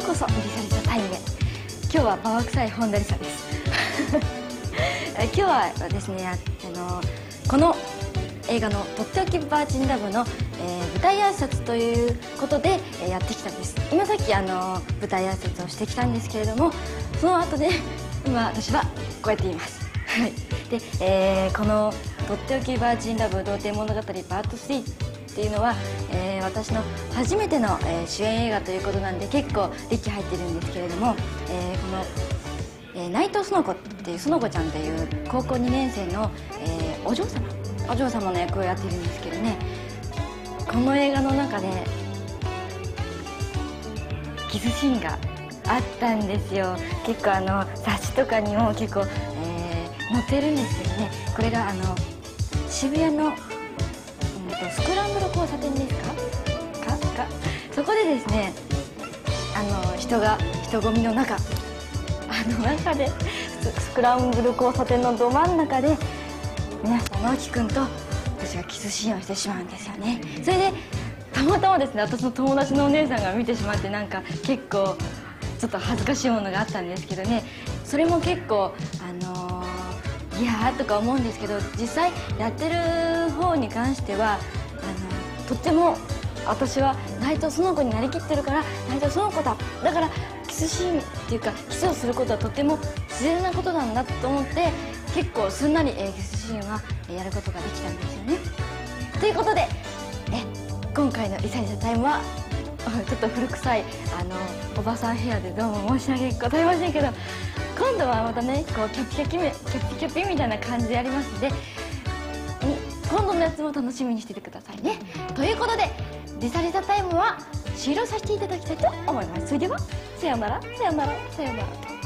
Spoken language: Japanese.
うこそリサリサタイムへ今日はババ臭い本田理沙です。今日はですねあのこの映画の「とっておきバージンラブの」えー、舞台挨拶ということで、えー、やってきたんです。今さっきあの舞台挨拶をしてきたんですけれどもその後で今私はこうやって言います。はい。で、えー、この「とっておきバージンラブ童貞物語パート3」っていうのは、えー、私の初めての、えー、主演映画ということなんで結構力入ってるんですけれども、えー、この、えー、内藤園子っていう園子ちゃんっていう高校2年生の、えー、お嬢様お嬢様の役をやってるんですけどねこの映画の中でキスシーンがあったんですよ。結構あの雑誌とかにも結構、えー、載ってるんですけどね。これがあの渋谷のスクランブル交差点ですか？か？か？そこでですねあの人が人混みの中あの中でスクランブル交差点のど真ん中で皆さん直樹君と私がキスシーンをしてしまうんですよね。それでたまたまですね私の友達のお姉さんが見てしまってなんか結構ちょっと恥ずかしいものがあったんですけどね。それも結構あのー、いやーとか思うんですけど実際やってる方に関してはあのとっても私は内藤園子になりきってるから内藤園子だ。だからキスシーンっていうかキスをすることはとても自然なことなんだと思って結構すんなり、えー、キスシーンはやることができたんですよね。ということでえ今回の「リサリサタイムは」ちょっと古臭いあのおばさんヘアでどうも申し訳ございませんけど今度はまたねこうキャピキャピキャピキャピみたいな感じでやりますので今度のやつも楽しみにしててくださいね。ということでリサリサタイムは終了させていただきたいと思います。それではさようならさようならさようなら